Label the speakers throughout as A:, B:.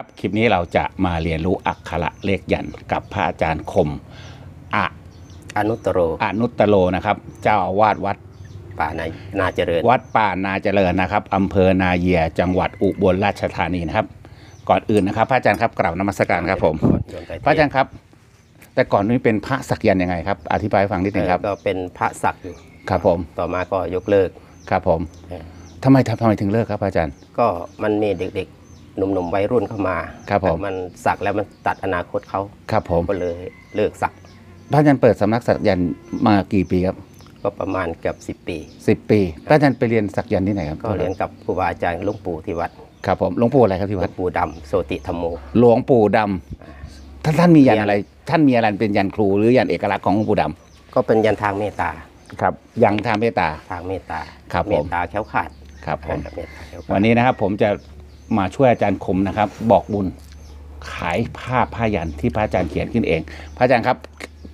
A: ครับคลิปนี้เราจะมาเรียนรู้อักขระเลขยันต์กับพระอาจารย์คมอะ
B: อนุตตโร
A: อนุตตโลนะครับ เจ้าอาวาสวัด
B: ป่านานาเจริญ
A: วัดป่านาเจริญนะครับอำเภอนาเยียจังหวัดอุบลราชธานีนะครับ ก่อนอื่นนะครับ พระอาจารย์ครับกล่าวนมัสการครับผม
B: โยนไป
A: พระอาจารย์ครับ แต่ก่อนนี้เป็นพระสักยันต์ยังไงครับ อธิบายให้ฟังนิดหนึงครับ
B: ก็เป็นพระศักดิ์อยู่
A: ครับผม
B: ต่อมาก็ยกเลิก
A: ครับผม
B: เออ
A: ทำไมทำไมถึงเลิกครับพระอาจารย์
B: ก็มันมีเด็กๆ หนุ่มๆวัยรุ่นเข้ามา
A: ครับผม
B: แต่มันสักแล้วมันตัดอนาคตเขา
A: ครับผม
B: ก็เลยเลิกสัก
A: พระอาจารย์เปิดสำนักสักยันต์มากี่ปีครับ
B: ก็ประมาณเกือบสิบ10 ปี
A: สิบปีพระอาจารย์ไปเรียนสักยันต์ที่ไหนครับ
B: ก็เรียนกับครูบาอาจารย์หลุงปู่ที่วัด
A: ครับผมหลวงปู่อะไรครับที่
B: หล
A: วั
B: ว
A: ด
B: งปู่ดำโสติธรรมโม
A: หลวงปู่ดำท่านท่านมียันอะไร ท่านมีอะไรเป็นยันครูหรือยันเอกลักษณ์ของหลวงปู่ด
B: ก็เป็นยันทางเมตตาำ
A: ครับยังทางเมตตา
B: ทางเมตตา
A: ครับผม
B: เมตตาแคล้วขาด
A: ครับผม
B: เมตตาแคล้วขาด
A: วันนี้นะครับผมจะ มาช่วยอาจารย์คมนะครับ บอกบุญขายภาพผ้ายันที่พระอาจารย์เขียนขึ้นเอง พระอาจารย์ครับ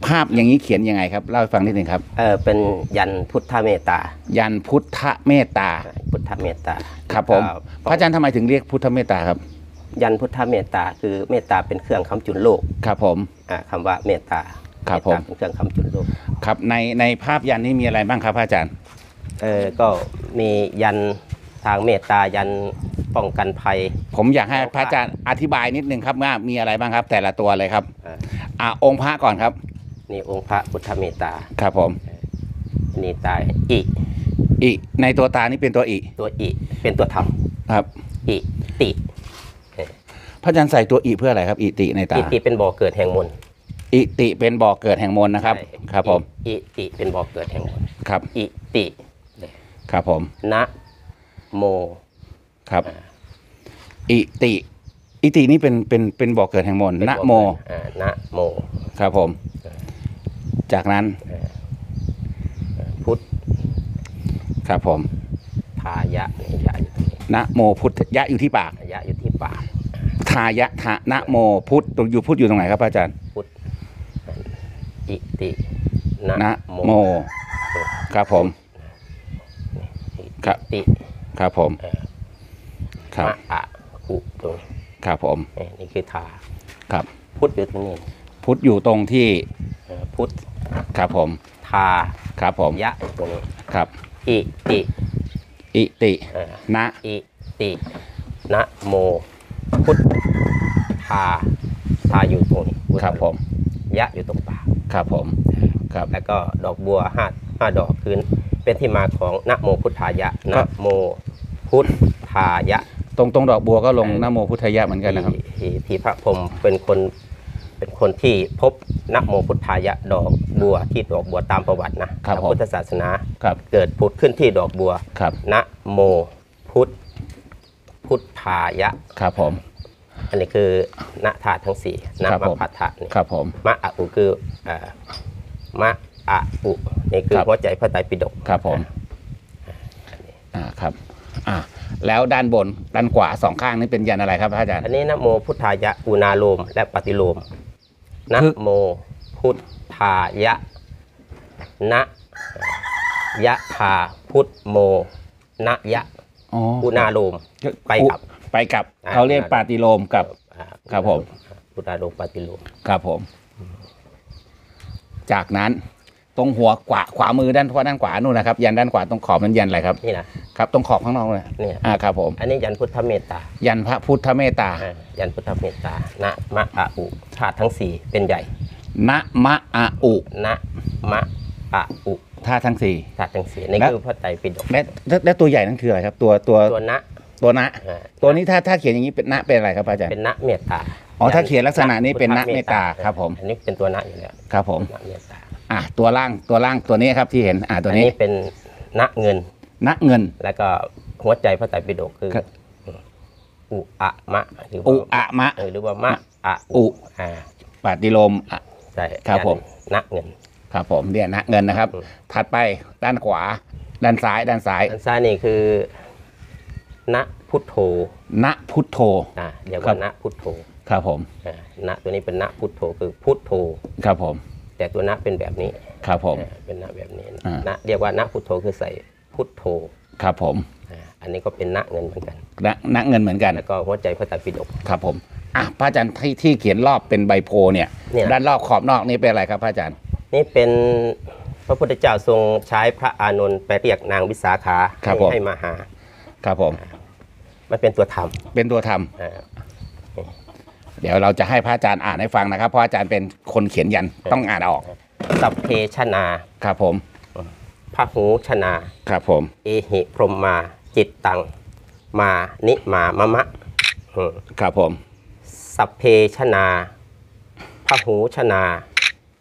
A: ภาพอย่างนี้เขียนยังไงครับเล่าให้ฟังนิดหนึ่งครับ
B: เออเป็นยันพุทธเมตตา
A: ยันพุทธเมตตา
B: พุทธเมตตา
A: ครับผม
B: ก็
A: พระอาจารย์ทำไมถึงเรียกพุทธเมตตาครับ
B: ยันพุทธเมตตา คือเมตตาเป็นเครื่องคำจุนโลก
A: ครับผม
B: อ่าคำว่าเมตตา
A: ครับ
B: เต
A: ผม
B: ตาเป็นเครื่องคำจุนโลก
A: ครับในในภาพยันนี้มีอะไรบ้างครับพระอาจารย์
B: เออก็มียันทางเมตตายัน ป้องกันภัย
A: ผมอยากให้พระอาจารย์อธิบายนิดนึงครับว่ามีอะไรบ้างครับ แต่ละตัวเลยครับ
B: อ่า
A: อ่าองค์พระก่อนครับ
B: นี่องค์พระพุทธเมตตา
A: ครับผม
B: นี่ตายอิ
A: อิในตัวตานี่เป็นตัวอิ
B: ตัวอิเป็นตัวธรรม
A: ครับ
B: อิติ
A: พระอาจารย์ใส่ตัวอิเพื่ออะไรครับ อิติในตา
B: อิติเป็นบ่อเกิดแห่งมนต์
A: อิติเป็นบ่อเกิดแห่งมนต์นะครับ
B: ใช่
A: ครับผม
B: อิติเป็นบ่อเกิดแห่งมนต์
A: ครับ
B: อิติ
A: ครับผม
B: นะโม
A: ครับอิ ติ อิตินี่เป็นเป็นเป็นบ่อเกิดแห่งมนต์
B: เป็น
A: นะ
B: บ่อ
A: โม
B: เกิดอ่านะโม
A: ครับผม จากนั้น
B: พุทธ
A: ครับผม
B: ทายะนี่ยะอยู่ตรงนี้
A: นะโมพุทธยะอยู่ที่ปาก
B: ยะอยู่ที่ปาก
A: ทายะทะนะโมพุทธตรงอยู่พุทธอยู่ตรงไหนครับพระอาจารย์
B: พุทธอิติ
A: นะ
B: นะ
A: โมครับผมครับ
B: ติ
A: ครับผม
B: เอ่อ
A: ครับ
B: มะอะอุตรงนี้
A: ครับผม
B: เอ่อนี่คือทา
A: ครับ
B: พุทธอยู่ตรงนี้
A: พุทธอยู่ตรงที่
B: เอ่อพุทธ
A: ครับผม
B: ทา
A: ครับผม
B: ยะอยู่ตรงนี้
A: ครับ
B: อิติ
A: อิติ
B: เอ่อ
A: นะ
B: อิตินะโม พุทธทาทาอยู่ตรงนี้พุทธ
A: ครับผม
B: ยะอยู่ตรงปาก
A: ครับผมครับ
B: แล้วก็ดอกบัวห้าห้าดอกคือเป็นที่มาของนะโมพุทธายะ
A: ครั
B: นะ
A: บ
B: โมพุทธายะ
A: ตรงตรงดอกบัวก็ลงนะโมพุทธยะเหมือนกันนะครับ
B: ที่ที่ที่พระพรหมเป็นคนเป็นคนที่พบนะโมพุทธายะดอกบัวที่ดอกบัวตามประวัตินะครับ
A: ผม
B: พุทธศาสนา
A: ครับ
B: เกิดผุดขึ้นที่ดอกบัว
A: ครับ
B: นะโมพุทธพุทธายะ
A: ครับผม
B: อันนี้คือณธาตุทั้งสี่นะครับม
A: ผม
B: พัทธะนี่
A: ครับผม
B: มะอะอุคือเอ่อมะอะอุนี่คือ
A: ครับ
B: หัวใจพระไตรปิฎก
A: ครับผมอ่าครับอ่า แล้วด้านบนด้านขวาสองข้างนี่เป็นยันอะไรครับพระอาจารย์
B: อันนี้นะโมพุทธายะอุณาโลมและปฏิโลมนะ
A: คือ
B: โมพุทธายะนะยะธาพุทโมนะยะ
A: อ๋อ
B: อุณาโลมไปกลับ
A: ไปกลับ
B: อ่า
A: เขาเรียกปาติโลมกับ
B: อ่า
A: ครับผม
B: อุณาโลมปฏิโลม
A: ครับผม จากนั้น ตรงหัวขวาขวามือด้านขวาด้านขวานู่นนะครับยันด้านขวาตรงขอบนั้นยันอะไรครับ
B: นี่นะครับ
A: ตรงขอบข้างนอกเลย
B: เนี่ย
A: อ่าครับผม
B: อันนี้ยันพุทธเมตตา
A: ยันพระพุทธเมตตา
B: อ่ายันพุทธเมตตานะมะอะอุธาตุทั้งสี่เป็นใหญ่
A: นะมะอะอุ
B: นะมะอะอุ
A: ท่าตุทั้งสี่
B: ธาตุทั้งสี่นี่
A: และ
B: คือพระไตรปิฎก
A: และและและตัวใหญ่นั่นคืออะไรครับ ตัวตัว
B: ตัวนะ
A: ตัวนะ
B: อ่า
A: ตัวนี้ถ้าถ้าเขียนอย่างนี้เป็นนะเป็นอะไรครับอาจารย์
B: เป็นนะเมตตา
A: อ๋อถ้าเขียนลักษณะนี้เป็นนะเมตตาครับผม
B: อันนี้เป็นตัวนะอยู่แล้ว
A: ครับผม
B: นะเมตตา
A: อะตัวล่างตัวล่างตัวนี้ครับที่เห็นอะตัว
B: อัน
A: นี้
B: นี้เป็นนะเงิน
A: นะเงิน
B: แล้วก็หัวใจพระไตรปิฎกคือ
A: ครับ
B: อุอะมะหรือ
A: อุ
B: ว่า
A: อะมะ
B: เออหรือว่ามะอะ
A: อุ
B: อ่า
A: ปาติโลมอะ
B: ใช่
A: ครับผม
B: นะเงิน
A: ครับผมเนี่ยนะเงินนะครับ
B: อืม
A: ถัดไปด้านขวา ด้านซ้ายด้านซ้าย
B: อันซ้ายนี่คือนะพุทโธ
A: นะพุทโธ
B: อ่าเรียก
A: ครั
B: ว่า
A: บ
B: นะพุทโธ
A: ครับผม
B: อ่านะตัวนี้เป็นนะพุทโธคือพุทโธ
A: ครับผม
B: แต่ตัวนะเป็นแบบนี้
A: ครับผม
B: อ่าเป็นนะแบบนี้
A: อ่า
B: นะเรียกว่านะพุทโธคือใส่พุทโธ
A: ครับผม
B: อ่าอันนี้ก็เป็นนะเงินเหมือนกัน
A: นะนะเงินเหมือนกัน
B: แล้วก็หัวใจพระไตรปิฎก
A: ครับผมอะพระอาจารย์ที่ที่เขียนรอบเป็นใบโพธิ์เนี่ย
B: เนี่ยนะ
A: ด้านรอบขอบนอกนี่เป็นอะไรครับพระอาจารย์
B: นี่เป็นพระพุทธเจ้าทรงใช้พระอานนท์ไปเรียกนางวิสาขา
A: ครับ
B: ให้
A: ผม
B: ให้มาหา
A: ครับผม
B: มันเป็นตัวธรรม
A: เป็นตัวธรรม
B: อ่า
A: เดี๋ยวเราจะให้พระอาจารย์อ่านให้ฟังนะครับเพราะอาจารย์เป็นคนเขียนยันต้องอ่านออก
B: สัพเพชนา
A: ครับผม
B: พระหูชนา
A: ครับผม
B: เอหิพรหมมาจิตตัง มานิมามะมะอืม
A: ครับผม
B: สัพเพชนาพระหูชนา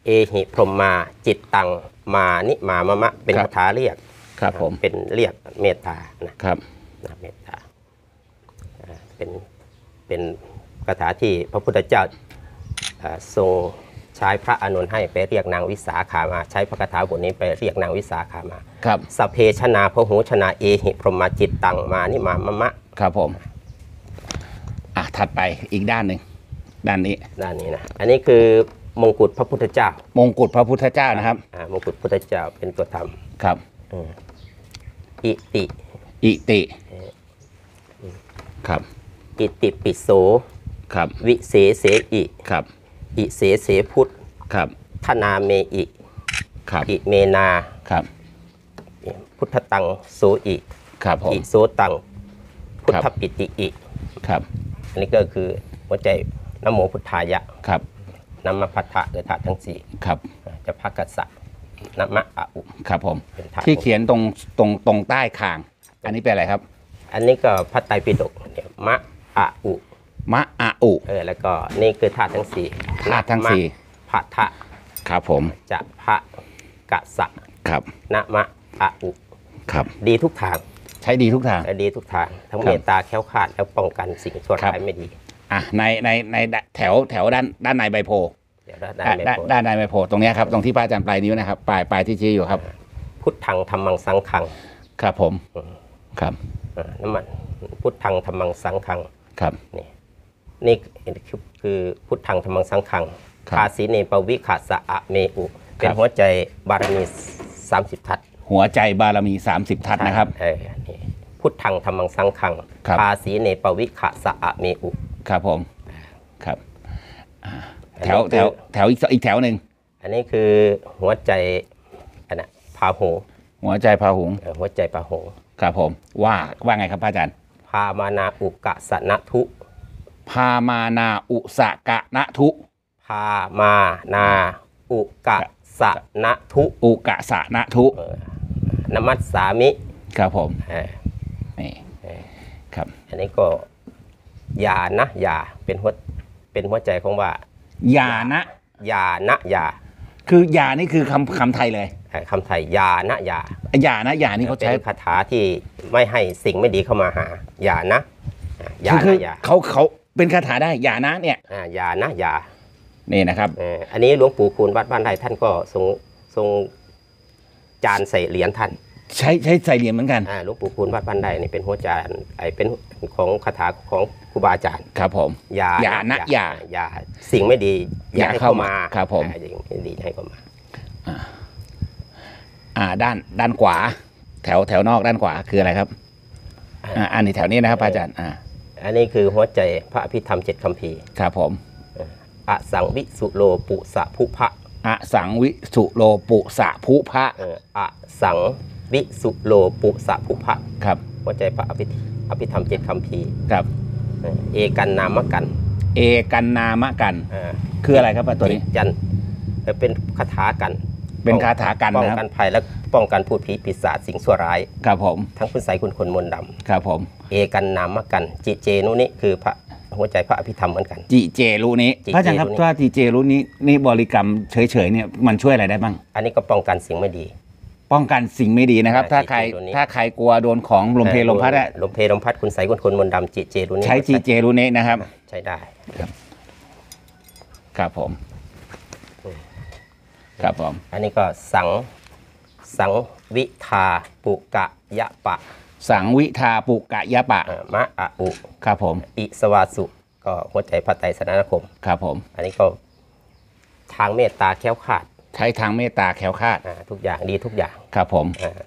B: เอหิพรหมมาจิตตัง มานิมามะมะ เป็นคาถาเรียก
A: ครับผม
B: เป็นเรียกเมตตานะครับนะเมตตาอ่าเป็นเป็น คาถาที่พระพุทธเจ้าอ่งใช้พระอานนท์ให้ไปเรียกนางวิสาขามา ใช้พระคาถาบทนี้ไปเรียกนางวิสาขามา
A: ครับ
B: สเพชนาพหูชนาเอหิพรหมจิตตังมานิมามะมะ
A: ครับผมอะถัดไปอีกด้านหนึ่งด้านนี้
B: ด้านนี้นะอันนี้คือมงกุฎพระพุทธเจ้า ม
A: งกุฎพระพุทธเจ้านะครับ
B: อ่ามงกุฎพุทธเจ้าเป็นตัวธรรม
A: ครับ
B: อิติ
A: อิติครับ
B: อิติปิโส
A: ครับ
B: วิเศเสอิ
A: ครับ
B: อิเสเสพุทธ
A: ครับ
B: ธนาเมอิ
A: ครับ
B: อิเมนา
A: ครับ
B: พุทธตังโสอิ
A: ครับผม
B: อิโสตัง พุท
A: ค
B: ธ
A: รับ
B: ปิติอิ
A: ครับ
B: อันนี้ก็คือหัวใจนโมพุทธายะ
A: ครับ
B: นัมมพัทธะหรือธาตุทั้งสี่
A: ครับ
B: จะพักกัสสะนัมมะอะอุ
A: ครับผม
B: เป็นธาตุ
A: ที่เขียนตรงตรงตรงใต้คาง อันนี้เป็นอะไรครับ
B: อันนี้ก็พระไตรปิฎกเนี่ยมะอะอุ
A: มะอาอุ
B: เออแล้วก็นี่คือธาตุทั้งสี่
A: ธาตุทั้งสี่
B: พัทธะ
A: ครับผม
B: จะพระกัสสะ
A: ครับ
B: นะมะอะอุ
A: ครับ
B: ดีทุกทาง
A: ใช้ดีทุกทาง
B: และดีทุกทาง ทั้ง
A: ครับ
B: เมตตาแคล้วคลาดแล้วป้องกันสิ่งชั่ว
A: ครับ
B: ร้ายไม่ดี
A: อะในในในแถวแถวด้านด้านในใบโพธิ์
B: เดี๋ยวได้
A: ด้าน
B: ไม่
A: ด้าน
B: พอ
A: ด้านในใบโพธิ์ตรงเนี้ยครับตรงที่พระอาจารย์ปลายนิ้วนะครับปลายปลายที่ชี้อยู่ครับ
B: พุทธังธรรมังสังขัง
A: ครับผมครับ
B: อ่าน้ำมันพุทธังธรรมังสังขัง
A: ครับ
B: นี่ นี่คือคือพุทธังธรรมังสังขัง
A: ครับ
B: คาสีเนปวิขาสะอะเมอุ เป็น
A: ครับ
B: หัวใจบารมี30ทัศ
A: หัวใจบารมี 30 ทัศนะครับ
B: เออนี่พุทธังธรรมังสังขัง
A: ครับ
B: คาสีเนปวิขาสะอะเมอุ
A: ครับผมครับอ่า
B: อัน
A: แถ
B: นี้
A: ว
B: คือ
A: แถวแถวอีกอีกแถวหนึ่ง
B: อันนี้คือหัวใจอันน่ะพาหู
A: หัวใจพาหุง
B: เออหัวใจพาหู
A: ครับผมว่าว่าไงครับพระอาจารย์
B: พามานาอุกะสะนะทุ
A: พามานาอุสกะนะทุ
B: พามานา อุกะสะนะทุ
A: อุกะสะนะทุ
B: นมัสสามิ
A: ครับผม
B: เออ
A: นี่ครับ
B: อันนี้ก็ยานะยาเป็นหัวเป็นหัวใจของว่า
A: ยานะ
B: ยานะยา
A: คือยานี่คือคำคำไทยเลย
B: เอ่อคำไทยยานะยา ยา
A: นะยานี่เขา
B: เป็
A: ใช้
B: นคาถาที่ไม่ให้สิ่งไม่ดีเข้ามาหายานะอะยา
A: คือคื
B: นะ
A: อยาเขาเขา เป็นคาถาได้ยานะเนี่ย
B: อะยานะยา
A: นี่นะครับ
B: เอ่ออันนี้หลวงปู่คูณวัดบ้านไร่ท่านก็ทรงทรงจานใส่เหรียญท่าน
A: ใช้ใช้ใส่เหรียญเหมือนกัน
B: อ่าหลวงปู่คูณวัดบ้านไร่นี่เป็นหัวจานไอเป็นของคาถาของครูบาอาจารย์
A: ครับผม
B: ยายา
A: นะยา
B: ยาสิ่งไม่ดี อย่าให้เข้ามา
A: อย่าเข้ามาครับผม
B: อ่าสิ่งไม่ดีอย่าให้เข้ามา
A: อ่าด้านด้านขวา แถวแถวนอกด้านขวาคืออะไรครับอ่าอันนี้แถวนี้นะครับพระอาจารย์อ่า
B: อันนี้คือหัวใจพระอภิธรรมเจ็ดคำพีร์
A: ครับผม
B: อสังวิสุโลปุสะภุพะ
A: อสังวิสุโลปุสะภุพะ
B: เอ่ออสังวิสุโลปุสะภุพะ
A: ครับ
B: หัวใจพระอภิอภิธรรมเจ็ดคำพีร์
A: ครับ
B: เอ่อเอกันนามกัน
A: เอกันนามะกัน
B: เอ่อ
A: คืออะไรครับตัวนี้
B: จันเอ่อเป็นคาถากัน
A: เป็นคาถากัน
B: ป้อง
A: นะครับ
B: กันภัยและป้องกันพูดผีปีศาจสิ่งชั่วร้าย
A: ครับผม
B: ทั้งคุณใสยคุณคนมนต์ด
A: ครับผมำ
B: เอกันนามกัน จิเจนุนี่คือพระหัวใจพระอภิธรรมเหมือนกัน
A: จิเจรู้นี้
B: จิเจ
A: พระอาจารย์ครับ
B: รู้นี้
A: ถ้าจิเจรู้นี้นี่บริกรรมเฉยๆเนี่ยมันช่วยอะไรได้บ้าง
B: อันนี้ก็ป้องกันสิ่งไม่ดี
A: ป้องกันสิ่งไม่ดีนะครับ
B: อ่า
A: ถ้าใคร
B: จิเจรู้นี้
A: ถ้าใครกลัวโดนของลมเพลลมพัดอะ
B: ลมเพลลมพัดคุณใสยคุณคนมนต์ดำจิเจนุนี่
A: ใช้จิเจรู้นี้นะครับ
B: ใช้ได้
A: ครับผม ครับผม
B: อันนี้ก็สังสังวิทาปุกะยะปะ
A: สังวิทาปุกะยะปะ
B: เอ่อมะอะอุ
A: ครับผม
B: อิสวาสุ ก็หัวใจพระไตรสนานคม
A: ครับผม
B: อันนี้ก็ทางเมตตาแคล้วคลาด
A: ใช้ทางเมตตาแคล้วคลาด
B: อ่าทุกอย่างดีทุกอย่าง
A: ครับผม
B: อ่า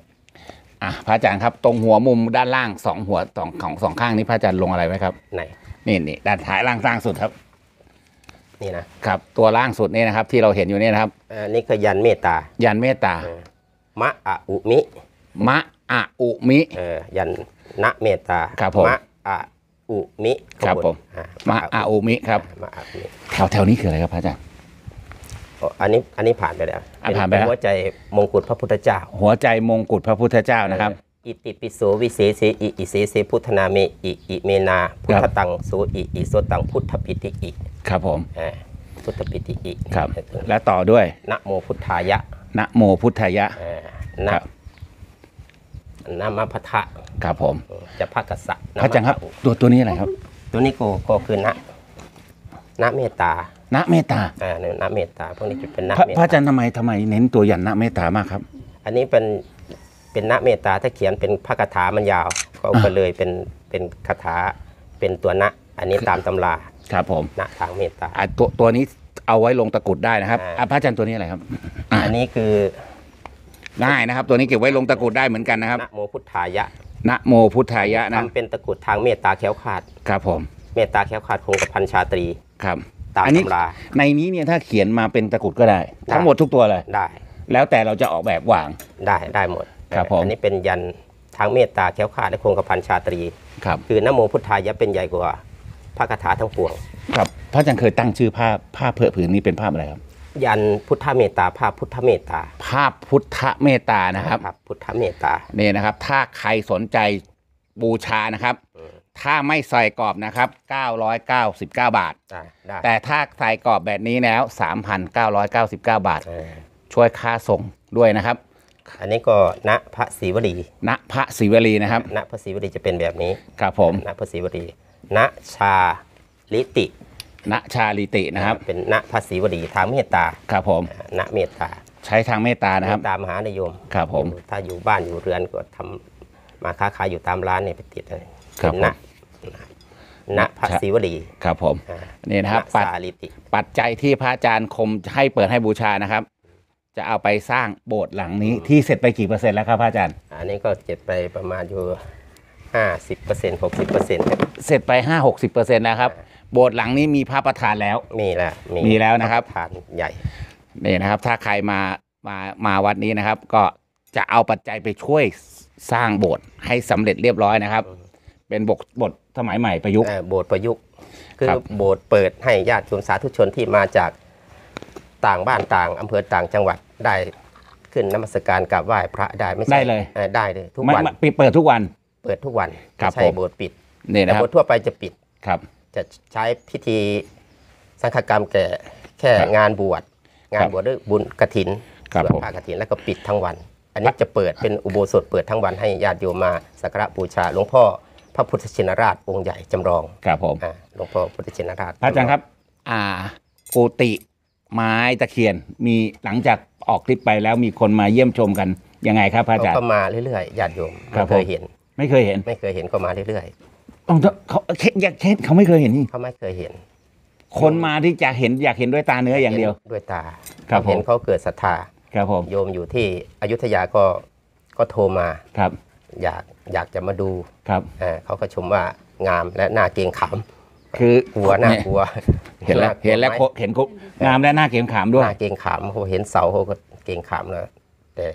A: อะพระอาจารย์ครับตรงหัวมุมด้านล่างสองหัวสองของสองข้างนี้พระอาจารย์ลงอะไรไว้ครับ
B: ไหน
A: นี่นี่ด้านท้ายล่างล่างสุดครับ
B: นี่นะครับ
A: ตัวล่างสุดนี่นะครับ ที่เราเห็นอยู่นี่นะครับ
B: อันนี้คือยันเมตตา
A: ยันเมตตา
B: เออมะอะอุมิ
A: มะอะอุมิ
B: เออยันนะเมตตา
A: ครับผม
B: มะอะอุมิ
A: ครับ
B: ข้างน
A: ผม
B: อ่
A: มะอะอุมิครับ
B: มะอะอุมิ
A: แถวแถวนี้คืออะไรครับพระอาจารย์
B: อ๋ออันนี้อันนี้ผ่านไปแล้ว
A: อะผ่านไปแล้ว
B: เหัวใจมงกุฎพระพุทธเจ้า
A: หัวใจมงกุฎพระพุทธเจ้านะครับ
B: อิติปิโสวิเศษเสอิอิเสเสพุทธนาเมอิอิเมนา พุทธตังโสอิอิโสตังพุทธปิติอิ
A: ครับผม
B: เออพุทธปิติอิ
A: ครับ และต่อด้วย
B: นะโมพุทธายะ
A: นะโมพุทธายะ
B: เออ
A: ค
B: นะ
A: รับ
B: นะมะพัทธะ
A: ครับผม
B: จะพักกษะ
A: พระอาจารย์ครับตัวตัวนี้อะไรครับ
B: ตัวนี้ก็ก็คือนะนะเมตตา
A: นะเมตตา
B: อ่าเนี่ยนะเมตตาพวกนี้จะเป็นนะ
A: พระ
B: เมต
A: พระอา
B: ตา
A: จารย์ทำไมทำไมเน้นตัวยันนะเมตตามากครับ
B: อันนี้เป็นเป็นนะเมตตาถ้าเขียนเป็นพระคาถามันยาวก็ก็เลยเป็นเป็นคาถาเป็นตัวนะ อันนี้ตามตำรา
A: ครับผม
B: นะทางเมตตา
A: อะตัวตัวนี้เอาไว้ลงตะกรุดได้นะครับ
B: อ่า
A: อะพระอาจารย์ตัวนี้อะไรครับอะ
B: อันนี้คือ
A: ง่ายนะครับ ตัวนี้เก็บไว้ลงตะกรุดได้เหมือนกันนะครับ
B: นะโมพุทธายะ
A: นะโมพุทธายะนะ
B: ทำเป็นตะกรุดทางเมตตาแคล้วคลาด
A: ครับผม
B: เมตตาแคล้วคลาดคงกับพันชาตรี
A: ครับ
B: ตาม
A: อันนี้
B: ตำรา
A: ในนี้เนี่ยถ้าเขียนมาเป็นตะกรุดก็ได้
B: ได้
A: ทั้งหมดทุกตัวเลย
B: ได้
A: แล้วแต่เราจะออกแบบวาง
B: ได้ได้หมด
A: ครับผม
B: อันนี้เป็นยันทางเมตตาแคล้วคลาดและคงกับพันชาตรี
A: ครับ
B: คือนะโมพุทธายะเป็นใหญ่กว่า พระคาถาทั้งปวง
A: ครับ พระอาจารย์เคยตั้งชื่อภาพภาพเผื่อผืนนี้เป็นภาพอะไรครับ
B: ยันพุทธเมตตาภาพพุทธเมตตา
A: ภาพพุทธเมตตานะครับ
B: พุทธเมตตา
A: นี่นะครับ ถ้าใครสนใจบูชานะครับ ถ้าไม่ใส่กรอบนะครับ 999 บาท
B: ได้ได้
A: แต่ถ้าใส่กรอบแบบนี้แล้ว 3,999 บาท
B: เออ
A: ช่วยค่าส่งด้วยนะครับ
B: อันนี้ก็ณพระศรีวลี
A: ณพระศิวลีนะครับ
B: ณพระศรีวลีจะเป็นแบบนี้
A: ครับผม
B: ณพระศรีวลี ณชาลิติ
A: ณชาลิตินะครับ
B: เป็นณพระศรีวลีทางเมตตา
A: ครับผม
B: ณเมตตา
A: ใช้ทางเมตตานะครับ
B: เมตตามหานิยม
A: ครับผม
B: ถ้าอยู่บ้านอยู่เรือนก็ทำมาค้าขายอยู่ตามร้านเนี่ยไปติดเลย
A: ครับ
B: เป็นณณพระศรีวลี
A: ครับผม
B: อ่า
A: นี่นะครับ
B: ณ
A: ปัจ
B: สาลิติ
A: ปัจจัยที่พระอาจารย์คมให้เปิดให้บูชานะครับ จะเอาไปสร้างโบสถ์หลังนี้ที่เสร็จไปกี่เปอร์เซ็นต์แล้วครับพระอาจารย์
B: อันนี้ก็เจ็บไปประมาณอยู่ ห้าสิบเปอร์เซ็นต์หกสิบเปอร์เซ็นต์
A: เสร็จไปห้าหกสิบเปอร์เซ็นต์แล้วครับ โบสถ์หลังนี้มีพระประธานแล้ว
B: มีแล้ว
A: มีแล้วนะครับ
B: ทานใหญ่
A: นี่นะครับ ถ้าใครมามามาวัดนี้นะครับ ก็จะเอาปัจจัยไปช่วยสร้างโบสถ์ให้สำเร็จเรียบร้อยนะครับ เป็นบทบทสมัยใหม่ประยุกต์
B: เอ่อโบสถ์ประยุกต์ คือ
A: ครับ
B: โบสถ์เปิดให้ญาติโยมสาธุชนที่มาจากต่างบ้านต่างอำเภอต่างจังหวัดได้ขึ้นนมัสการกราบไหว้พระได้ไม่ใช่
A: ได้เลย
B: อ่อได้เลย ทุก
A: ไม่
B: วัน
A: ไม่ปิดเปิดทุกวัน
B: เปิดทุกวัน
A: ครับ
B: ไม่ใช่
A: ผม
B: โบสถ์ปิด
A: นี่
B: แต่
A: นะครั
B: โบบสถ์ทั่วไปจะปิด
A: ครับ
B: จะใช้พิธีสังฆกรรมแก่แค่
A: ครับ
B: งานบวชงานบวชด้วยบุญกฐิน
A: ครับ
B: สวด
A: ผม
B: ผ้ากฐินแล้วก็ปิดทั้งวัน อันนี้จะเปิดเป็นอุโบสถเปิดทั้งวันให้ญาติโยมมาสักการะบูชาหลวงพ่อพระพุทธชินราชองค์ใหญ่จำลอง
A: ครับผม
B: อ่าหลวงพ่อพุทธชินราช
A: พระอาจารย์ครับ อ่ากุฏิไม้ตะเคียน มีหลังจากออกคลิปไปแล้วมีคนมาเยี่ยมชมกันยังไงครับพระอาจารย์
B: ก็มาเรื่อยๆญาติโยม
A: ครับ
B: ไม่เคย
A: ผม
B: เห็น
A: ไม่เคยเห็น
B: ไม่เคยเห็นก็มาเรื่อย
A: อ๋อเขาเคสอยากเคสเขาไม่เคยเห็นนี่
B: ๆเขาไม่เคยเห็น
A: คนมาที่จะเห็นอยากเห็นด้วยตาเนื้ออย่างเดียว
B: ห็นด้วยตา
A: ครับผม
B: เห็นเขาเกิดศรัทธา
A: ครับผม
B: โยมอยู่ที่อยุธยาก็ก็โทรมา
A: ครับ
B: อยากอยากจะมาดู
A: ครับ
B: เอ่อเขาก็ชมว่างามและน่าเกรงขาม
A: คือก
B: ลัวน่ากลัว
A: เห็นแล้วา
B: ก
A: เห็นแล้ว
B: ไหม
A: เห็นคุกงามและหน้าเกรงขามด้วย
B: น่าเกรงขามเขาเห็นเสาเขาก็เกรงขามแล้วแต่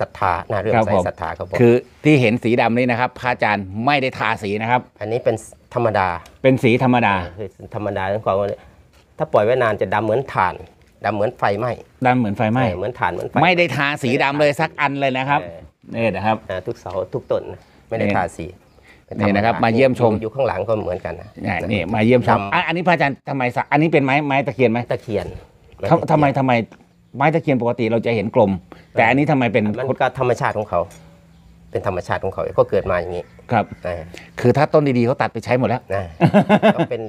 B: ศรัทธาน่าเรื่อม
A: ครับ
B: ใส
A: ผม
B: ศรัทธาเขาบอก
A: คือที่เห็นสีดำนี่นะครับพระอาจารย์ไม่ได้ทาสีนะครับ
B: อันนี้เป็นธรรมดา
A: เป็นสีธรรมดา
B: คือธรรมดาทั้งความว่าถ้าปล่อยไว้นานจะดำเหมือนถ่านดำเหมือนไฟไหม้
A: ดำเหมือนไฟไหม้
B: เออเหมือนถ่านเหมือนไฟ
A: ไม่ได้ทาสีดำเลยสักอันเลยนะครับ
B: เออ
A: นี่นะครับ
B: อ่าทุกเสาทุกต้นนะไม่ได้
A: นี่
B: ทาสีเป็ธม
A: นี่
B: ด
A: นะครับมาเยี่ยมชม
B: อยู่ข้างหลังก็เหมือนกันนะ
A: นี่นี่มาเยี่ยมชม
B: ดำ
A: อะอันนี้พระอาจารย์ทำไมสักอันนี้เป็นไม้ไม้ตะเคียนไหม
B: ตะเคียน
A: ทำทำไมทำไม ไม้ตะเคียนปกติเราจะเห็นกลม แต่อันนี้ทำไมเป็น
B: มันก็ธรรมชาติของเขา เป็นธรรมชาติของเขาก็เกิดมาอย่างนี้
A: ครับ
B: อ่า
A: คือถ้าต้นดีๆเขาตัดไปใช้หมดแล้ว
B: นะก็เป็น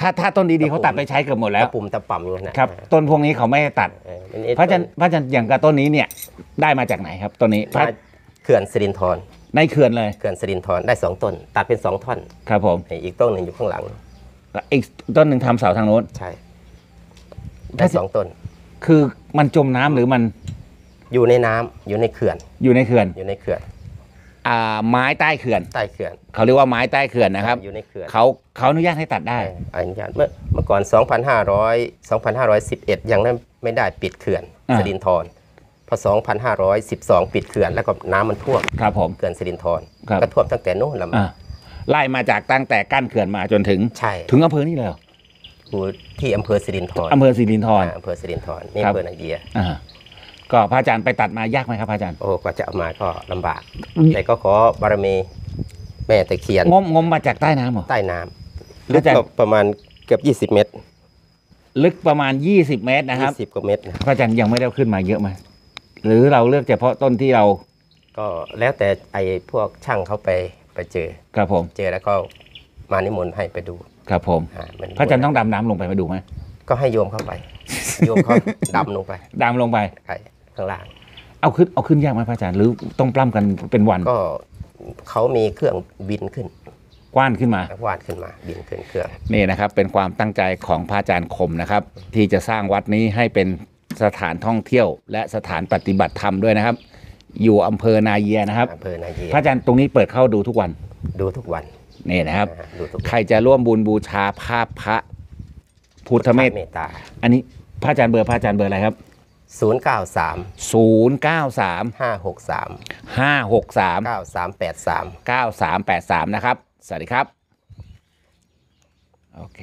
A: ถ้าถ้าต้นดีๆเขาตัดไปใช้เกือบหมดแล้ว
B: ตะปุ่มตะป่ำอยู่นะครับ
A: ต้นพวกนี้เขาไม่ได้ตัด
B: เอออันนี้
A: พระอาจารย์พระอาจารย์อย่างกับต้นนี้เนี่ยได้มาจากไหนครับต้นนี้พระ
B: มาเขื่อนสิรินธร
A: ในเขื่อนเลย
B: เขื่อนสิรินธรได้สองต้น ตัดเป็นสองท่อน
A: ครับผม
B: อีกต้นหนึ่งอยู่ข้างหลัง
A: อีกต้นหนึ่งทำเสาทางโน้น
B: ใช่ ได้สองต้น
A: คือมันจมน้ำหรือมัน
B: อยู่ในน้ำอยู่ในเขื่อน
A: อยู่ในเขื่อน
B: อยู่ในเขื่อน
A: อ่าไม้ใต้เขื่อน
B: ใต้เขื่อน
A: เขาเรียกว่าไม้ใต้เขื่อนนะครับ
B: อยู่ในเขื่อน
A: เขาเขาอนุญาตให้ตัดได้
B: อนุญาตเมื่อเมื่อก่อน 2,500 2,511 ยังไม่ได้ปิดเขื่อน
A: อ่า
B: สิรินธรพอ 2,512 ปิดเขื่อนแล้วก็น้ำมันท่วม
A: ครับผม
B: เขื่อนสิรินธร
A: ครับ
B: ก็ท่วมตั้งแต่นู้นแล้วมา
A: อ่าไล่มาจากตั้งแต่กั้นเขื่อนมาจนถึง
B: ใช่
A: ถึงอำเภอนี่เลยเหรอ
B: อยู่ที่อำเภอสิรินธร
A: อำเภอสิรินธร
B: อ่าอำเภอสิรินธรนี่
A: ครับ
B: อำเภอนาเยีย
A: อ่าก็พระอาจารย์ไปตัดมายากไหมครับพระอาจารย์
B: โอ้กว่าจะเอามาก็ลำบาก
A: อืม
B: แต่ก็ขอบารมีแม่ตะเคียน
A: งมงมมาจากใต้น้ำเหรอ
B: ใต้น้ำ
A: แล้ว
B: ลึก
A: จะ
B: ก็ประมาณเกือบ20 เมตร
A: ลึกประมาณ 20 เมตรนะครับ
B: 20กว่าเมตรนะ
A: พระอาจารย์ยังไม่ได้เอาขึ้นมาเยอะไหมหรือเราเลือกเฉพาะต้นที่เรา
B: ก็แล้วแต่ไอ้พวกช่างเขาไปไปเจอ
A: ครับผม
B: เจอแล้วก็มานิมนต์ให้ไปดู
A: ครับผม
B: อ่ามัน
A: พระอาจารย์ต้องดำน้ำลงไปมาดูไหม
B: ก็ให้โยมเข้าไป โยมเขาดำลงไป
A: ดำลงไป
B: ใช่ข้างล่าง
A: เอาขึ้นเอาขึ้นยากไหมพระอาจารย์หรือต้องปล้ำกันเป็นวัน
B: ก็เขามีเครื่องบินขึ้น
A: กว้านขึ้นมา
B: วาดขึ้นมาบินขึ้นเครื่อง
A: นี่นะครับเป็นความตั้งใจของพระอาจารย์คมนะครับ ที่จะสร้างวัดนี้ให้เป็นสถานท่องเที่ยว และสถานปฏิบัติธรรมด้วยนะครับ อยู่อำเภอนาเยียนะครับ
B: อำเภอนาเยีย
A: พระอาจารย์ตรงนี้เปิดเข้าดูทุกวัน
B: ดูทุกวัน
A: นี่นะครับ
B: นะฮะดูทุก
A: ใครจะร่วมบุญบูชาภาพพระพุทธเมต
B: เมตตา
A: อันนี้พระอาจารย์เบอร์พระอาจารย์เบอร์อะไรครับ
B: 093
A: 093
B: 563
A: 563
B: 9383
A: 9383 นะครับ สวัสดีครับ โอเค